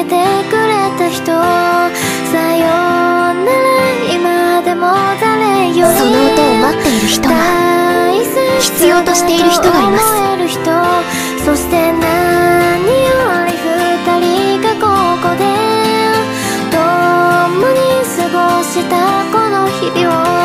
けてくれた人。さよなら今でも誰より。その音を待っている人が必要としている人がいます。そして何より二人がここで共に過ごしたこの日々を。